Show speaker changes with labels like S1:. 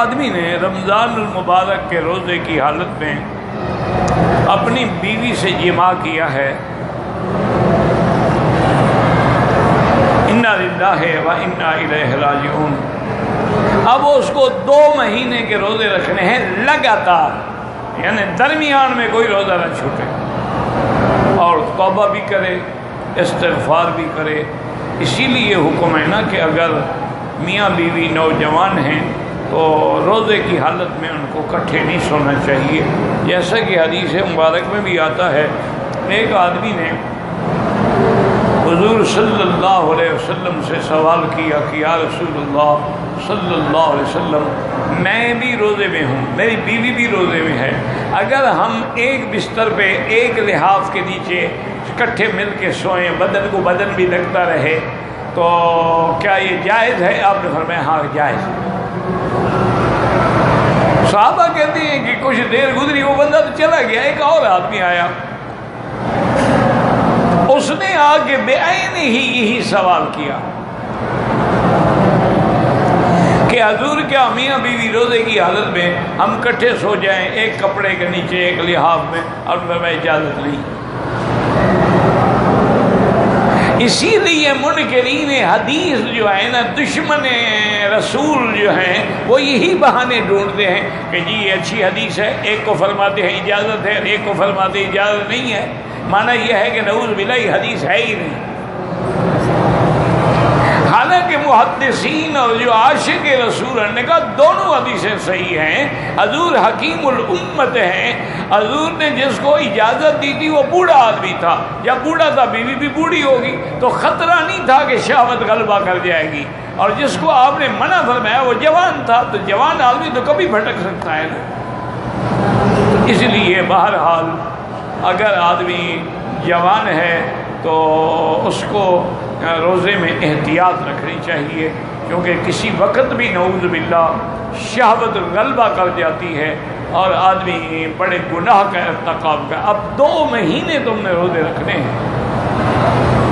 S1: آدمی نے رمضان المبارک کے روزے کی حالت میں اپنی بیوی سے جمع کیا ہے۔ انا ہے و انا راجعون۔ اب اس کو دو مہینے کے روزے رکھنے ہیں لگاتار یعنی درمیان میں کوئی روزہ نہ چھوٹے۔ اور توبہ بھی کرے، استغفار بھی کرے۔ اسی لیے حکم ہے نا کہ اگر میاں بیوی نوجوان ہیں تو روزے کی حالت میں ان کو کٹھے نہیں سونا چاہیے۔ جیسا کہ حدیث مبارک میں بھی آتا ہے ایک آدمی نے حضور صلی اللہ علیہ وسلم سے سوال کیا کہ یا رسول اللہ صلی اللہ علیہ وسلم، میں بھی روزے میں ہوں، میری بیوی بھی روزے میں ہے۔ اگر ہم ایک بستر پہ ایک لحاظ کے نیچے کٹھے مل کے سوئیں، بدن کو بدن بھی لگتا رہے، تو کیا یہ جائز ہے؟ آپ نے فرمایا ہاں جائز۔ صحابہ کہتے ہیں کہ کچھ دیر گزری، وہ بندہ تو چلا گیا، ایک اور آدمی آیا۔ اس نے آگے بے ہی یہی سوال کیا کہ حضور کیا میاں بیوی روزے کی حالت میں ہم کٹھے سو جائیں، ایک کپڑے کے نیچے، ایک لحاظ میں، اور میں اجازت نہیں اسی لیے منکرین حدیث جو ہے نا، دشمن رسول جو ہیں، وہ یہی بہانے ڈھونڈتے ہیں کہ جی یہ اچھی حدیث ہے، ایک کو فرماتے ہیں اجازت ہے ایک کو فرماتے اجازت نہیں ہے۔ مانا یہ ہے کہ نعوذ بلا یہ حدیث ہے ہی نہیں۔ حالانکہ محدثین اور جو عاشق رسول نے کہا دونوں حدیثیں صحیح ہیں، حضور حکیم الامت ہیں۔ حضور نے جس کو اجازت دی تھی، وہ بوڑھا آدمی تھا۔ یا بوڑھا تھا، بیوی بھی بوڑھی ہوگی۔ تو خطرہ نہیں تھا کہ شہوت غلبہ کر جائے گی۔ اور جس کو آپ نے منع فرمایا، وہ جوان تھا۔ تو جوان آدمی تو کبھی بھٹک سکتا ہے نا۔ اس لیے بہرحال اگر آدمی جوان ہے، تو اس کو روزے میں احتیاط رکھنی چاہیے، کیونکہ کسی وقت بھی نعوذ باللہ شہوت غلبہ کر جاتی ہے اور آدمی بڑے گناہ کا ارتقاب کا اب دو مہینے تم نے روزے رکھنے ہیں۔